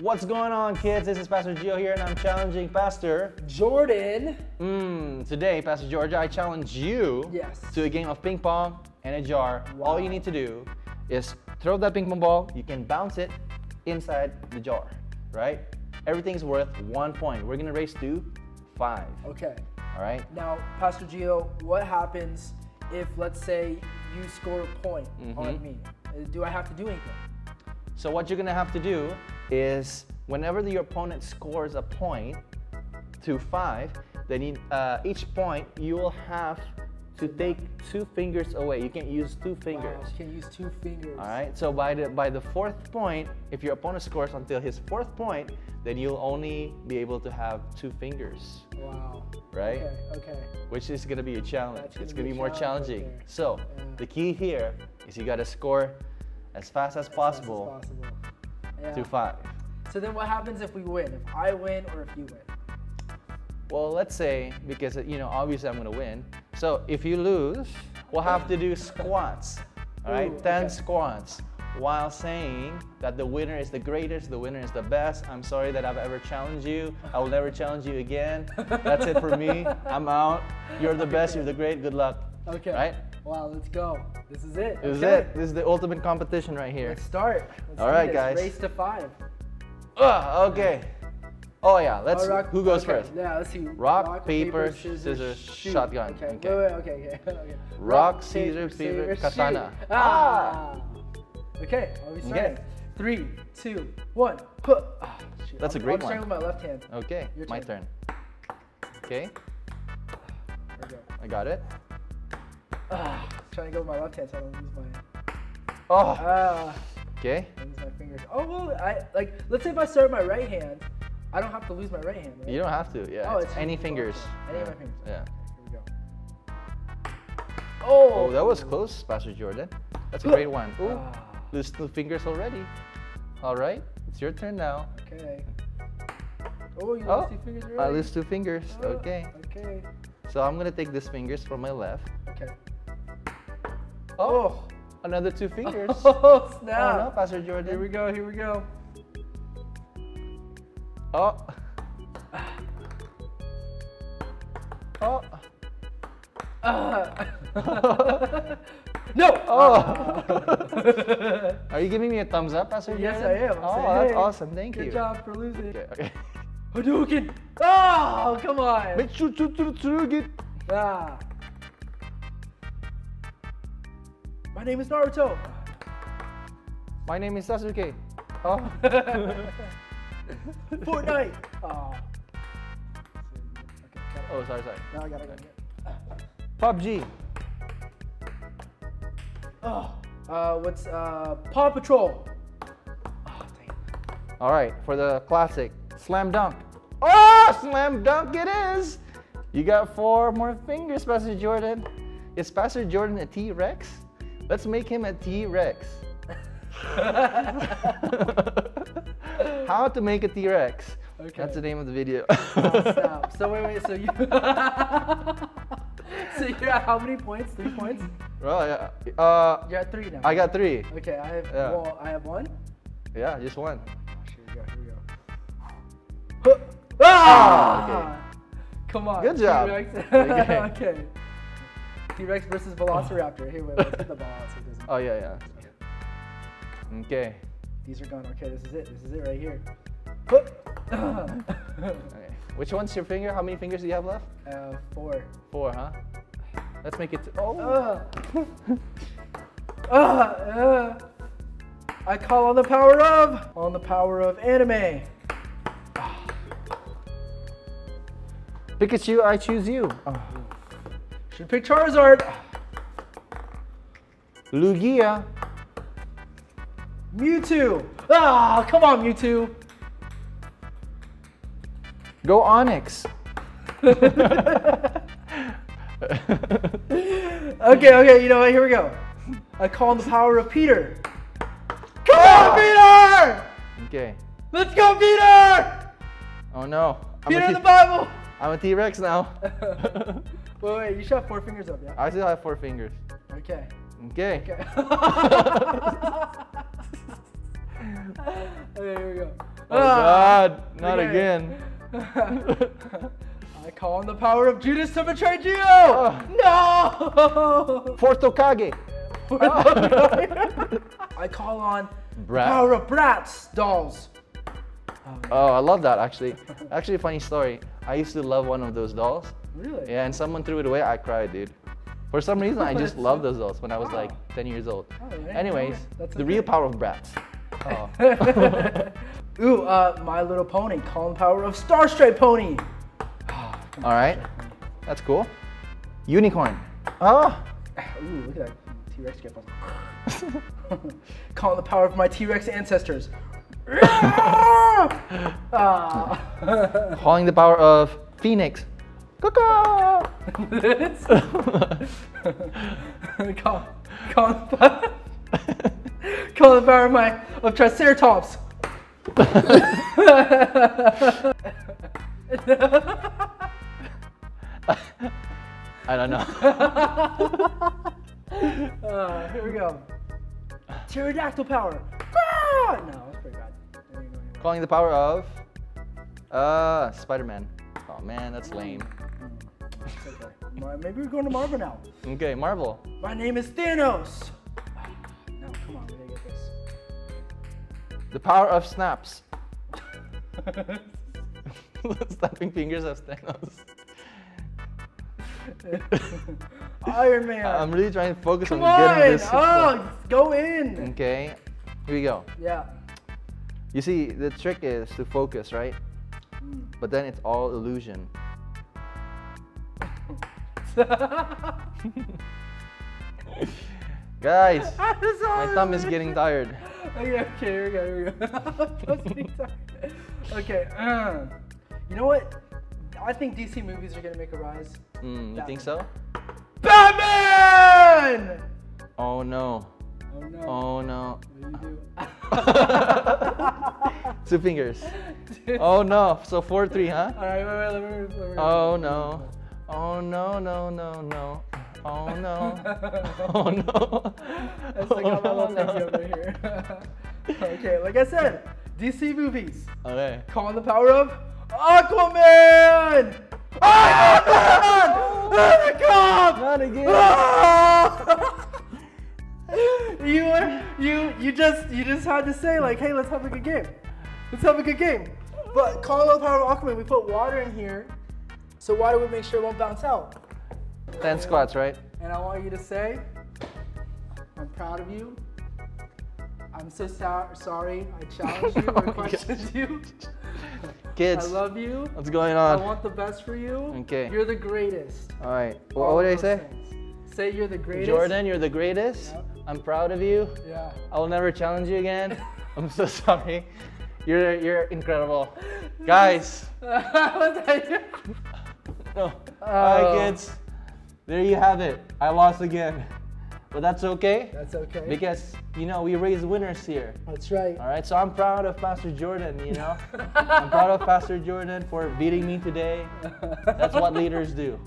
What's going on, kids? This is Pastor Gio here, and I'm challenging Pastor Jordan. Mm, today, Pastor Jordan, I challenge you Yes. to a game of ping pong and a jar. All you need to do is throw that ping pong ball. You can bounce it inside the jar, right? Everything's worth one point. We're gonna race to five. Okay. All right. Now, Pastor Gio, what happens if, let's say, you score a point Mm-hmm. on me? Uh, Do I have to do anything? So what you're gonna have to do is whenever your opponent scores a point to five, then uh, each point you will have to take two fingers away. You can't use two fingers. Wow, can use two fingers. All right. So by the by the fourth point, if your opponent scores until his fourth point, then you'll only be able to have two fingers, Wow. right? Okay. Okay. Which is gonna be a challenge. Gonna it's gonna a be more challenge right challenging. so Yeah. the key here is you gotta score as fast as As fast as possible possible. Yeah. to five. So then, what happens if we win? If I win or if you win? Well, let's say because you know obviously I'm gonna win. So if you lose, we'll have to do squats. All right, Ooh, ten okay. squats. While saying that the winner is the greatest, the winner is the best. I'm sorry that I've ever challenged you. I will never challenge you again. That's it for me. I'm out. You're the best. You're the great. Good luck. Okay. Right? Wow. Let's go. This is it. This is it. This is the ultimate competition right here. Let's start. Let's All right, this. guys. Race to five. Ugh, okay. Oh yeah. Let's. Oh, rock- who goes okay, first? Yeah, let's see. Rock, paper, scissors, shoot. shotgun. Okay, Okay. wait, wait, okay, okay. okay. Rock, scissors, paper, shoot. katana. Ah! Okay, I'll be starting. Okay. Three, two, one. Put. Ah, shoot. That's a I'm- great I'm starting with my left hand. Okay. Your My turn. turn. Okay. Go. I got it. Ah, trying to go with my left hand so I don't lose my. Oh. Ah, Okay. I lose my fingers. Oh well, I like. Let's say if I start with my right hand, I don't have to lose my right hand. Right? You don't have to. Yeah. Oh, it's it's any fingers. Any of my fingers. Yeah. Here we go. Oh. Oh, that was close, Pastor Jordan. That's a great one. Ooh. Ah, Lose two fingers already. All right. It's your turn now. okay. Oh, you Oh, lost two fingers already. I lose two fingers. Oh, Okay. Okay. So I'm gonna take these fingers from my left. Okay. Oh, another two fingers. Oh snap. Oh no, Pastor Jordan. Here we go. Here we go. Oh. Oh. Ah. no. Oh. Ah. Are you giving me a thumbs up, Pastor yes, I am. I'm Oh, saying, that's hey, awesome. Thank Good you. Good job for losing. Okay. Okay. Hadouken! Oh, come on. Make sure to get. Ah. My name is Naruto. My name is Sasuke. Oh. Fortnite. Oh. Okay, oh, sorry, sorry. now I gotta go. PUBG. Oh. Uh, what's uh Paw Patrol? Oh, dang. All right, for the classic slam dunk. Oh, slam dunk it is. You got four more fingers, Pastor Jordan. Is Pastor Jordan a T Rex? Let's make him a T Rex. How to make a T Rex? Okay. That's the name of the video. Oh. So wait, wait. So you. so you're at how many points? Three points. well, yeah. Uh, You're at three now. I got three. Okay, I have. Yeah. Well, I have one. Yeah, just one. Here we go. Here we go. Ah! Come on. Good job. T-Rex. Okay. okay. T-Rex versus Velociraptor. Here, wait, let's get the ball out so it doesn't. Oh yeah, yeah. Okay. These are gone. Okay, this is it. This is it right here. Okay. Which one's your finger? How many fingers do you have left? uh, four. Four, huh? Let's make it. oh. Uh, uh. I call on the power of on the power of anime. Pikachu, I choose you. Should pick Charizard. Lugia. Mewtwo. Ah, come on, Mewtwo. Go Onix. Okay, okay, you know what? Here we go. I call on the power of Peter. Come on, Peter! Okay. Let's go, Peter! Oh no. Peter in the Bible. I'm a T-Rex now. wait, wait, you should have four fingers up, yeah? I still have four fingers. Okay. Okay. Okay. okay, here we go. Oh Ah, God, not okay. again. I call on the power of Judas to betray Gio. Oh. No. Fourth Hokage. I call on Brat. power of Bratz dolls. Oh, I love that actually. Actually, a funny story. I used to love one of those dolls. Really? Yeah, and someone threw it away. I cried, dude. For some reason, I just loved those dolls when I was Wow. like 10 years old. Oh, Anyways, the real power of Bratz. Oh. Ooh, uh, My Little Pony. Call on the power of Star Stripe Pony. All right, that's cool. Unicorn. Oh, Ooh, look at that T-Rex get Call on the power of my T-Rex ancestors. ah. calling the power of Phoenix. Caw-caw. call, call, the power, call the power of my of Triceratops. I don't know. Uh, here we go. Pterodactyl power. Ah! No, that's pretty bad. There you go, here calling the power of uh Spider-Man. Oh man, that's lame. It's okay. Ma- Maybe we're going to Marvel now. Okay, Marvel. My name is Thanos. Come on, we gotta get The power of snaps. Snapping fingers of Thanos. Iron Man. I'm really trying to focus come on on. getting this. Oh, go in. Okay, here we go. Yeah. You see, the trick is to focus, right? Mm. But then it's all illusion. Guys, my thumb is getting tired. Okay, okay, here we go, here we go. Thumb's getting tired. okay, uh, you know what? I think DC movies are gonna make a rise. Mm, you think so? Batman! Oh no. Oh no. Oh no. What do you do? Two fingers. Oh no. So 4 3, huh? Alright, wait, wait, let me, let me. Oh no. Oh no, no, no, no. Oh no. Oh no. Got my Oh, little no. over here. okay, like I said, DC movies. Okay. Call on the power of Aquaman! Aquaman! Oh god! Not again. You were you you just you just had to say like, hey, let's have a good game. Let's have a good game. But call on the power of Aquaman, we put water in here, so water would make sure it won't bounce out. 10 squats, right? And I want you to say, I'm proud of you. I'm so sor- sorry I challenged you Oh or my questioned you. Kids, I love you. what's going on? I want the best for you. Okay. You're the greatest. All right. All What, did I say? things. Say you're the greatest. Jordan, you're the greatest. Yep. I'm proud of you. Yeah. I will never challenge you again. I'm so sorry. You're you're incredible. Guys, no. All right, Oh. kids. There you have it. I lost again. But that's okay That's okay. because you know we raise winners here. That's right. All right, so I'm proud of Pastor Jordan, you know. I'm proud of Pastor Jordan for beating me today. That's what leaders do.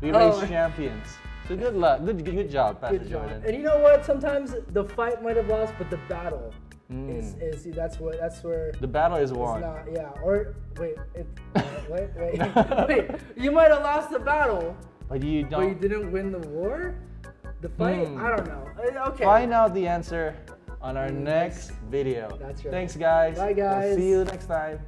We Oh raise my- champions. So good luck. Good good, good job, Pastor Good job. Jordan. And you know what? Sometimes the fight might have lost, but the battle is, Mm. is that's what that's where The battle is won. not. Yeah. Or wait, it, uh, wait, wait, wait. You might have lost the battle, But you but you didn't win the war. The fight? Hmm. I don't know. Uh, Okay. find out the answer on our Mm, next video. That's right. Thanks guys. Bye, guys. see you next time.